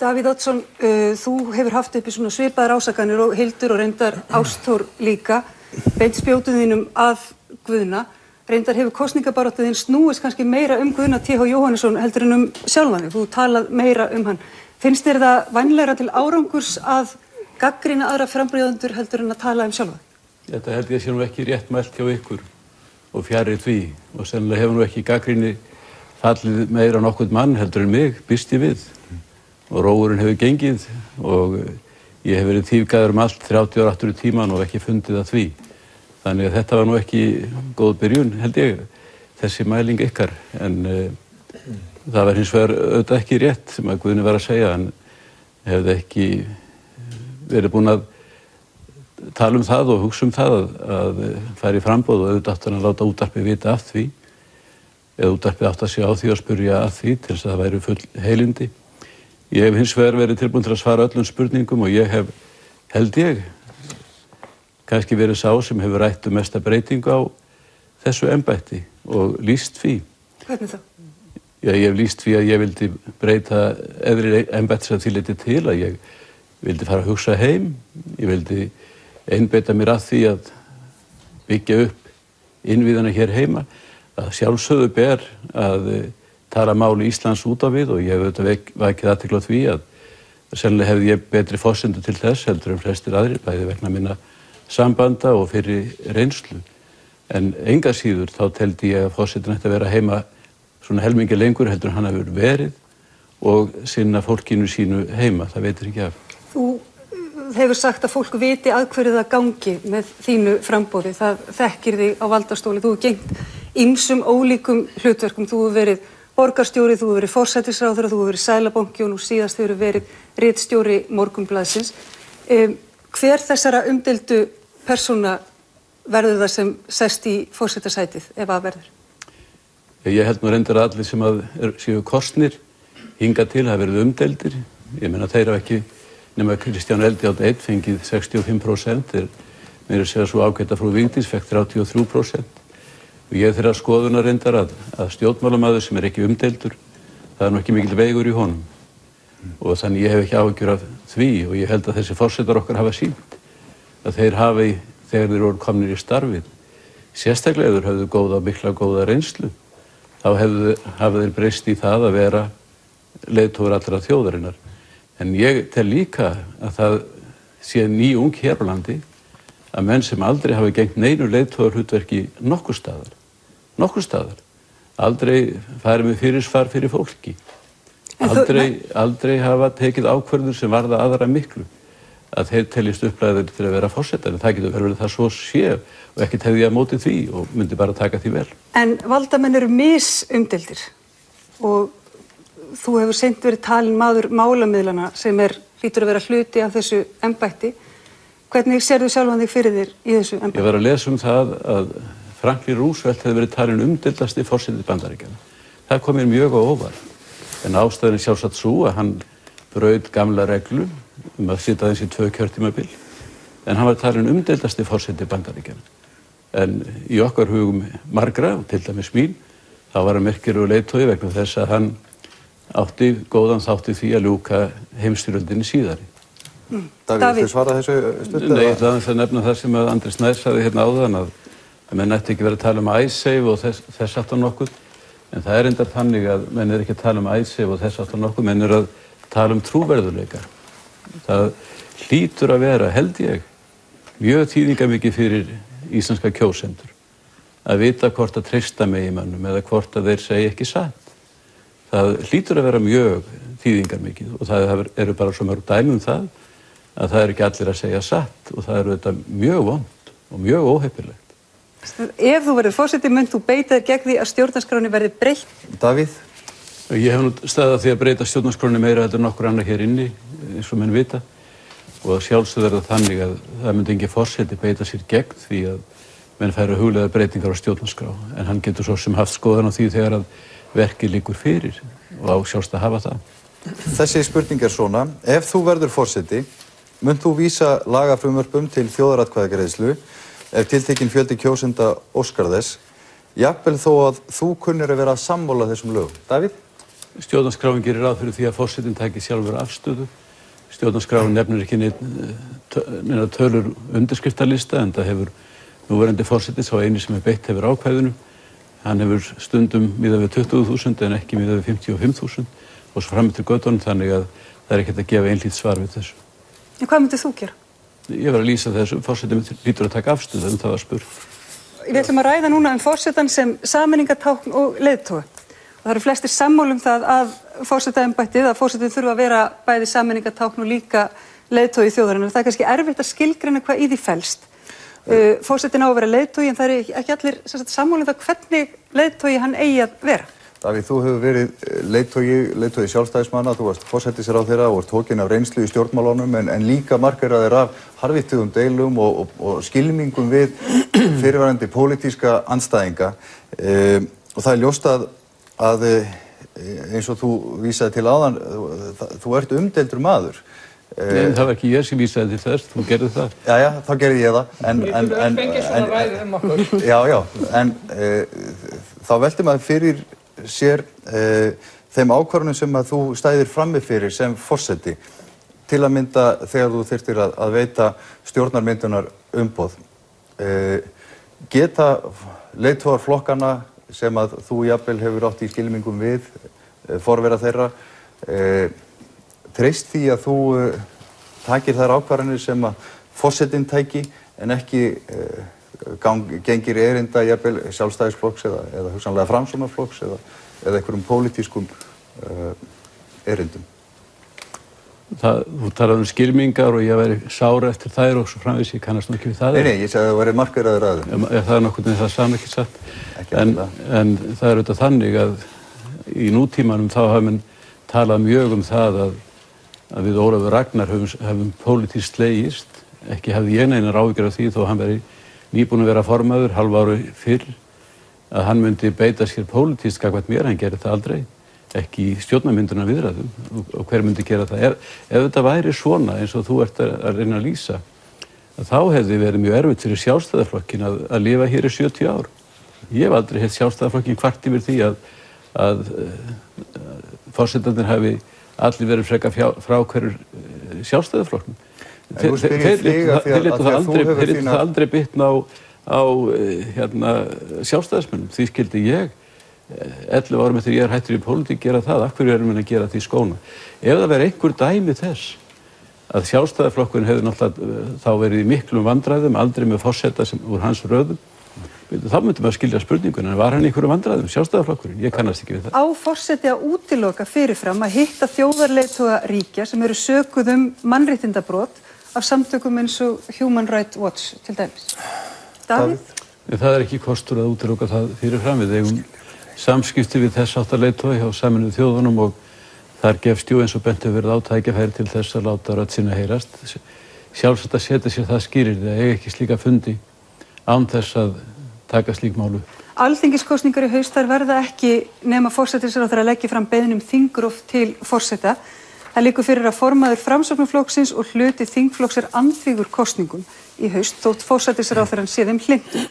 Davíð Oddsson, uh, þú hefur haft uppi svona svipaðar ásakanir og Hildur og reyndar Ástór líka, beint spjótuðinum að Guðna. Reyndar hefur kostningabarátuðin snúist kannski meira um Guðna T.H. Jóhannesson heldur en um sjálfan þig. Þú talað meira um hann. Finnst þér það vænleira til árangurs að gaggrina aðra frambríðandur heldur en að tala um sjálfa? Þetta held ég sé nú ekki rétt mælt hjá ykkur og fjarið því og sennilega hefur nú ekki gaggrinni fallið meira nokkuð mann heldur en mig, býst ég við og róurinn hefur gengið og ég hef verið tífgæður um allt 30 ára aftur í tíman og ekki fundið að því. Þannig að þetta var nú ekki góð byrjun held ég þessi mæling ykkar. En uh, það var hins vegar auðvitað ekki rétt sem að Guðni var að segja. En hefði ekki verið búin að tala um það og hugsa um það að, að fara í frambóð og auðvitað aftur að láta útarpið vita af því. Eða útarpið átt að sé á því að spurja af því til þess að það væri full heilindi. Ég hef hins vegar verið tilbúin til að svara öllum spurningum og ég hef, held ég, kannski verið sá sem hefur rættu um mesta breytingu á þessu ennbætti og líst því. Hvernig þá? Já, ég hef líst því að ég vildi breyta eðri ennbættis að því liti til að ég vildi fara að hugsa heim, ég vildi einbeita mér að því að byggja upp innvíðana hér heima að sjálfsögðu ber að tala máli Íslands út af við og ég hef auðvitað vakið aðtekla því að sennilega hefði ég betri fórsendu til þess heldur en flestir aðri, bæði vegna minna sambanda og fyrir reynslu. En enga síður þá teldi ég að fórsendun ætti að vera heima svona helmingi lengur heldur en hann hefur verið og sinna fólkinu sínu heima, það veitir ekki af. Þú hefur sagt að fólk viti að hverju það gangi með þínu frambóði. Það þekkir þig á valdastóli. Þú hefur gengt ymsum ólíkum hlutverkum. Þú hefur verið borgarstjóri, þú hefur verið fórsættisráður, þú hefur verið sælabanki og nú síðast hefur verið rittstjóri morgumblaðsins. Um, hver þessara umdeldu persóna verður það sem sest í fórsættasætið ef að verður? Ég held nú reyndar að allir sem að er, séu kostnir hinga til að verða umdeldir. Ég menna þeir hafa ekki nema Kristján Eldjátt 1 fengið 65% er meira að segja svo að frú Vigdís fekk 33% og ég þeirra skoðunar reyndar að, að stjórnmálamæður sem er ekki umdeildur það er nú ekki mikil veigur í honum. Og þannig ég hef ekki áhugjur af því og ég held að þessi fórsetar okkar hafa sínt að þeir hafi þegar þeir voru komnir í starfið sérstaklega þeir hafðu góða, mikla góða reynslu þá hefðu, hafðu þeir breyst í það að vera leiðtóður allra þjóðarinnar. En ég tel líka að það sé nýjung hér á landi að menn sem aldrei hafi gengt neinu leiðtóðarhutverki nokkur staðar, nokkur staðar, aldrei farið með fyrirsvar fyrir fólki, aldrei, aldrei hafa tekið ákverður sem varða aðra miklu, að þeir teljist upplæðir til að vera fórsetar, en það getur verið það svo séf og ekkert hefði ég að móti því og myndi bara taka því vel. En valdamenn eru misumdeldir og þú hefur seint verið talin maður málamiðlana sem er hlýtur að vera hluti af þessu ennbætti. Hvernig sér þú sjálfan þig fyrir þér í þessu ennbætti? Ég var að lesa um það að Franklin Roosevelt hefði verið talin umdildasti fórsetið bandaríkjana. Það kom mér mjög á óvar. En ástæðin er sjálfsagt svo að hann brauð gamla reglu um að sitja þessi tvö kjörtímabil. En hann var talin umdildasti fórsetið bandaríkjana. En í okkar hugum margra, til dæmis mín, þá var hann merkir og leittói vegna þess að hann átti góðan þátti því að ljúka heimstyrjöldinni síðari. Davíð, þú svara þessu stundu? Nei, ég ætla að nefna það sem að Andri Snær saði hérna áðan að menn ætti ekki verið að tala um æsseif og þess, þess aftan nokkuð en það er endar þannig að menn er ekki að tala um æsseif og þess aftan nokkuð menn er að tala um trúverðuleika. Það hlýtur að vera, held ég, mjög þýðingamikið fyrir íslenska kjósendur að vita hvort að treysta með í mannum eða hvort að þeir segja ekki satt það hlýtur að vera mjög þýðingar mikið og það eru bara svo mörg dæmi um það að það er ekki allir að segja satt og það eru þetta mjög vond og mjög óheppilegt. Ef þú verður fórsetið, mun þú beitaðir gegn því að stjórnarskráni verði breytt? Davíð? Ég hef nú staðað því að breyta stjórnarskráni meira heldur nokkur annar hér inni, eins og menn vita og sjálfsögð er það þannig að það myndi ekki fórsetið beita sér gegn því að menn færa huglega breytingar á stjórnarskrá en hann getur svo sem haft skoðan á því þegar að verkið líkur fyrir og á sjálfst að hafa það. Þessi spurning er svona, ef þú verður fórseti, mun þú vísa lagafrumvörpum til þjóðaratkvæðagreðslu ef tiltekinn fjöldi kjósenda Óskar þess, jafnvel þó að þú kunnir að vera að sammóla þessum lögum. Davíð? stjórnarskráin gerir ráð fyrir því að fórsetin tæki sjálfur afstöðu. Stjórnarskráin nefnir ekki neina tölur undirskriftarlista en það hefur núverandi fórsetin sá eini sem er beitt hefur ákvæðinu. Hann hefur stundum miða við 20.000 en ekki miða við 55.000 og svo fram til göttunum þannig að það er ekkert að gefa einlít svar við þessu. En hvað myndið þú gera? Ég var að lýsa þessu, fórsetin lítur að taka afstöðu um það var spurt. Við ætlum að ræða núna um fórsetan sem saminningatákn og leiðtói. Það eru flestir sammálum það að fórsetaembættið, að fórsetin þurfa að vera bæði saminningatákn og líka leiðtói í þjóðarinnar. Það er kannski erfitt að skilgreina hvað í því fælst. Uh, fórsetin á að vera leiðtói en það er ekki allir sammálum það hvernig leiðtói hann eigi að vera. Davíð, þú hefur verið leiðtói, leiðtói sjálfstæðismanna, þú varst fórsetisir á þeirra og vart tókin af reynslu í stjórnmálunum en, en líka margar að þeirra harfittuðum deilum og, og, og skilmingum við fyrirvarandi pólitíska anstæðinga e, og það er ljóstað að eins og þú vísaði til áðan, það, þú ert umdeldur maður. Nei, það var ekki ég sem vísaði til þess, þú gerði það. Já, já, þá gerði ég það. En, að fengja svona ræðið um. Já, já, en e, þá veldi maður fyrir sér e, þeim ákvarðunum sem að þú stæðir frammi fyrir sem fórseti til að mynda þegar þú þurftir að, að veita stjórnarmyndunar umboð. E, geta leittóar flokkana sem að þú jafnvel hefur átt í skilmingum við, e, forvera þeirra, treyst því að þú takir þær ákvarðanir sem að fórsetin tæki en ekki gang, gengir erinda jafnvel sjálfstæðisflokks eða, eða hugsanlega framsónaflokks eða, eða einhverjum pólitískum uh, erindum. Það, þú talaði um skilmingar og ég væri sára eftir þær og svo framvegis ég kannast nú ekki við það. Nei, nei, ég sagði að það væri margaraður aðeins. Það er nokkur með það ekki satt. En, en það er auðvitað þannig að í nútímanum þá hafum við talað mjög um það að, að við Ólafur Ragnar höfum, höfum pólitísk slegist. Ekki hafði ég neinar ávíkjör af því þó hann veri nýbúin að vera formaður halv áru fyrr að hann myndi beita sér pólitísk akkvæmt mér, hann gerir það aldrei ekki í stjórnarmynduna viðræðum og, hver myndi gera það. Ef, ef þetta væri svona eins og þú ert að, að reyna að lýsa að þá hefði verið mjög erfitt fyrir sjálfstæðarflokkin að, að lifa hér í 70 ár. Ég hef aldrei heilt sjálfstæðarflokkin hvart yfir því að, að fórsetandir hafi allir verið freka frá hverjur sjálfstæðarflokknum. Þeir lítu það aldrei bytna á, á hérna, sjálfstæðismennum. Því skildi ég 11 árum eftir ég er hættur í pólitík gera það, af hverju erum við að gera því skóna? Ef það verður einhver dæmi þess að sjálfstæðarflokkurinn hefur náttúrulega þá verið í miklum vandræðum, aldrei með fórsetta sem úr hans röðum, þá myndum við að skilja spurningun, en var hann í einhverju vandræðum, sjálfstæðarflokkurinn? Ég kannast ekki við það. Á fórseti að útiloka fyrirfram að hitta þjóðarleituga ríkja sem eru sökuð um mannréttindabrót af samtökum eins og Human Rights Watch til dæmis. Davíð? Það er ekki kostur að útiloka það fyrirfram við eigum samskipti við þess áttar leittói hjá saminuð þjóðunum og þar gefst jú eins og bent hefur verið átækjafæri til þess að láta rödd sinna heyrast. Sjálfsagt að setja sér það skýrir þegar eiga ekki slíka fundi án þess að taka slík málu. Alþingiskostningar í haustar verða ekki nema fórsetisar á þeirra að leggja fram beðinum þingrof til fórseta. Það líkur fyrir að formaður framsóknarflokksins og hluti þingflokks er andvígur kostningum í haust þótt fórsetisar á þeirra sé þeim hlindu.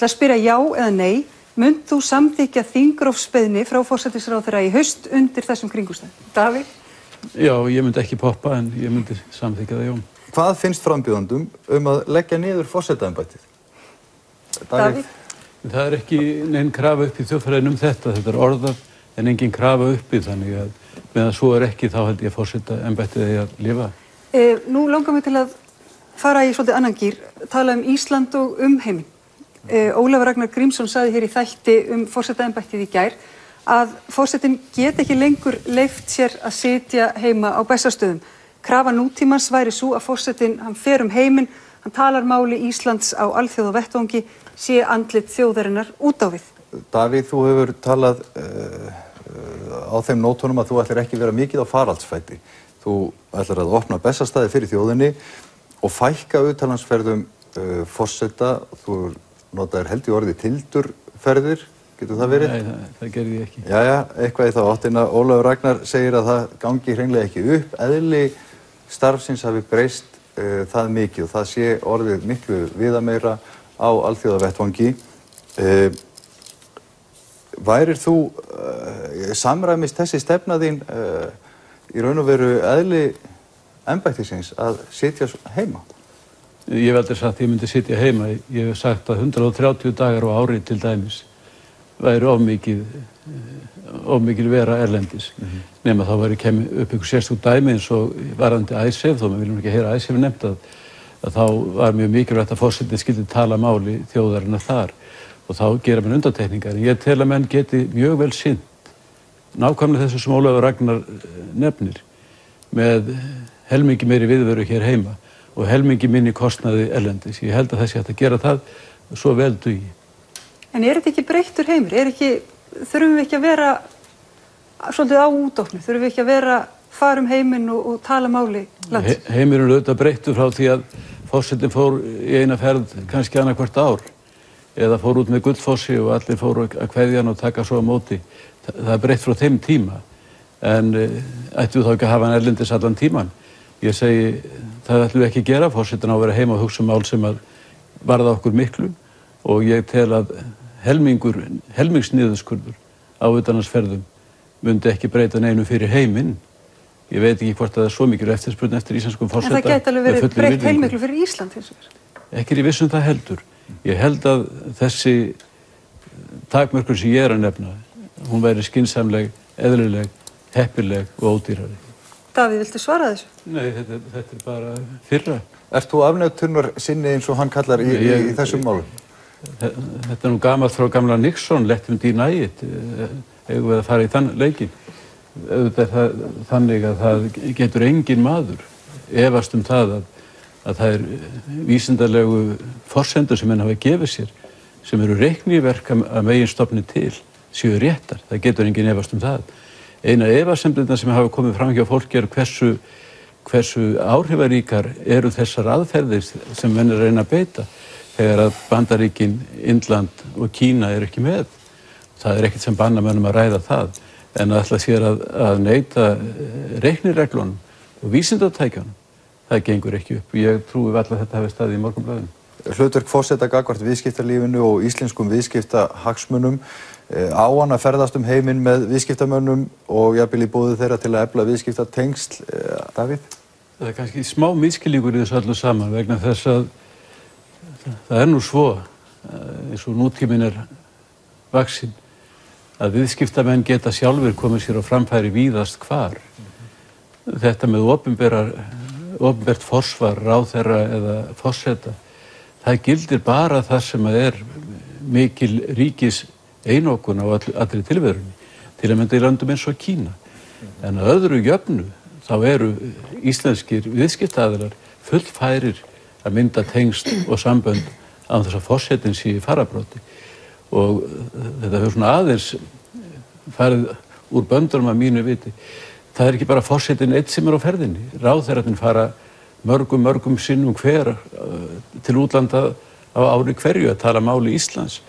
Það spyrja já eða nei Mund þú samþykja þingrófsbeðni frá fórsættisráðara í haust undir þessum kringustæðum? Davíð? Já, ég myndi ekki poppa en ég myndi samþykja það, já. Hvað finnst frambjóðandum um að leggja niður fórsættaðanbættið? Davíð? Það er ekki neinn krafa upp í þjóðfæraðin um þetta. Þetta er orðað en enginn krafa uppi þannig að meðan svo er ekki þá held ég að fórsættaðanbættið eigi að lifa. E, nú langar mig til að fara í svolítið annan gýr, tala um Ísland og um heiminn. Uh, Ólafur Ragnar Grímsson saði hér í þætti um fórsetaembættið í gær að fórsetin get ekki lengur leift sér að sitja heima á bestastöðum. Krafa nútímans væri svo að fórsetin, hann fer um heiminn, hann talar máli Íslands á alþjóð og vettvangi, sé andlit þjóðarinnar út á við. Davíð, þú hefur talað uh, á þeim nótunum að þú ætlir ekki vera mikið á faraldsfæti. Þú ætlar að opna bestastæði fyrir þjóðinni og fækka auðtalansferðum fórseta, þú notaður held í orði tildurferðir, getur það verið? Nei, það, það gerði ég ekki. Jæja, eitthvað í þá áttina. Ólafur Ragnar segir að það gangi hreinlega ekki upp. Eðli starfsins hafi breyst uh, það mikið og það sé orðið miklu viðameira á alþjóðavettvangi. Uh, værir þú, uh, samræmist þessi stefnaðín uh, í raun og veru eðli ennbættisins að sitja heima? Ég hef aldrei sagt að ég myndi sitja heima. Ég hef sagt að 130 dagar á ári til dæmis væri of mikið of mikil vera erlendis mm -hmm. nema þá væri kemur upp ykkur sérstúr dæmi eins og varandi æsef þó við viljum ekki heyra æsef nefnt að, að þá var mjög mikilvægt að fórsetin skildi tala máli þjóðarinnar þar og þá gera mann undantekningar ég tel að menn geti mjög vel sinn nákvæmlega þessu sem Ólafur Ragnar nefnir með helmingi meiri viðveru hér heima og helmingi minni kostnaði erlendis. Ég held að þessi hægt að gera það svo vel dugi. En er þetta ekki breyttur heimur? Ekki þurfum við ekki að vera svolítið á útofnu, þurfum við ekki að vera farum heiminn og, og tala máli lands? He, heiminn er auðvitað breyttu frá því að fórsetin fór í eina ferð kannski annað hvert ár eða fór út með gullfossi og allir fór að kveðja hann og taka svo á móti. Þa, það er breytt frá þeim tíma en e, ættu þá ekki að hafa hann erlindis allan tíman. Ég segi það ætlum við ekki að gera, fórsetin á að vera heima og hugsa um mál sem að varða okkur miklu og ég tel að helmingur, helmingsniðuskurður á utanarsferðum myndi ekki breyta neinu fyrir heiminn. Ég veit ekki hvort það er svo mikil eftirspurn eftir íslenskum fórsetta. En það geta alveg verið breytt heilmiklu fyrir Ísland eins og þess? Ekki er ég vissum það heldur. Ég held að þessi takmörkur sem ég er að nefna, hún væri skinsamleg, eðlileg, heppileg og ódýrari. Davíð, viltu svara þessu? Nei, þetta, þetta er bara fyrra. Erst þú afnöðtunnar sinni eins og hann kallar í, ég, í, í þessum málum? Þetta er nú gamalt frá gamla Nixon, lettum dý nægit, eigum við að fara í þann leikin. Þannig að það getur engin maður efast um það að, að það er vísindarlegu forsendur sem henn hafa gefið sér, sem eru reikniverk að megin stopni til, séu réttar. Það getur engin efast um það. Eina efasemblina sem hafa komið fram hjá fólki er hversu, hversu áhrifaríkar eru þessar aðferðir sem henn er reyna að beita þegar að Bandaríkin, Indland og Kína er ekki með. Það er ekkert sem bannamönnum að ræða það en að ætla sér að, að neyta eh, reiknireglunum og vísindatækjanum, það gengur ekki upp. Ég trúi alltaf að þetta hefði staðið í morgunblöðum. Hlutverk fórseta gagvart viðskiptarlífinu og íslenskum viðskiptahagsmunum eh, á hann að ferðast um heiminn með viðskiptamönnum og jafnvel í bóðu þeirra til að efla viðskiptatengsl. Eh, Davíð? Það er kannski smá miskilíkur í þessu allu saman vegna þess að það er nú svo eh, eins og nútímin er vaksinn að viðskiptamenn geta sjálfur komið sér á framfæri víðast hvar. Þetta með ofinbært forsvar, ráðherra eða fórseta, það gildir bara það sem er mikil ríkis einokun á all, allri tilverunni, til að mynda í landum eins og Kína. En að öðru jöfnu þá eru íslenskir viðskiptaðilar fullfærir að mynda tengst og sambönd á þess að fórsetin sé í farabróti og þetta hefur svona aðeins farið úr böndurum að mínu viti. Það er ekki bara fórsetin eitt sem er á ferðinni. Ráðherratinn fara mörgum, mörgum sinnum hver uh, til útlanda á ári hverju að tala máli Íslands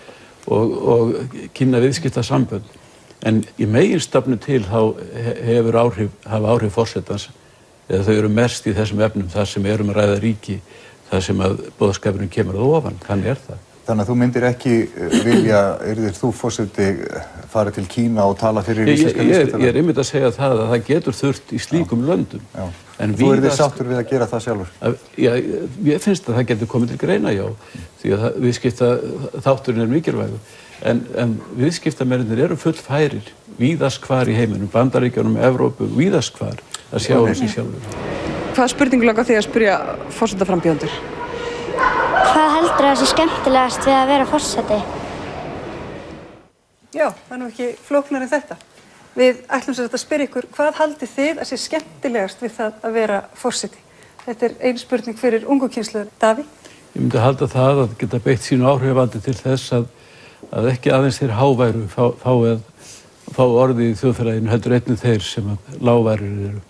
og, og kynna viðskipta sambönd. En í meginstafnu til hefur áhrif, hafa áhrif fórsetans eða þau eru mest í þessum efnum þar sem erum að ræða ríki það sem að bóðskapurinn kemur að ofan, þannig er það. Þannig að þú myndir ekki eh, vilja, erðir þú fórseti fara til Kína og tala fyrir íslenska viðskiptara? Ég er yfir að segja það að það getur þurft í slíkum já, löndum. Já. En þú erðir sáttur við að gera það sjálfur? Að, já, ég finnst að það getur komið til greina, já, því að viðskipta þátturinn er mikilvægur. En, en viðskiptamennir eru full færir, víðast hvar í heiminum, bandaríkjónum, Evrópu, víðast hvar að sjá þessi sjálfur. Hvað spurningu langar því að frambjóðandur? Hvað heldur það sé skemmtilegast við að vera fórseti? Já, það er nú ekki flóknar en þetta. Við ætlum sér að spyrja ykkur, hvað haldi þið að sé skemmtilegast við það að vera fórseti? Þetta er einn spurning fyrir ungu kynsluður. Daví? Ég myndi halda það að geta beitt sínu áhrifandi til þess að, að ekki aðeins þeir háværu fá, fá, fá orði í þjóðfélaginu heldur einnig þeir sem að láværir eru.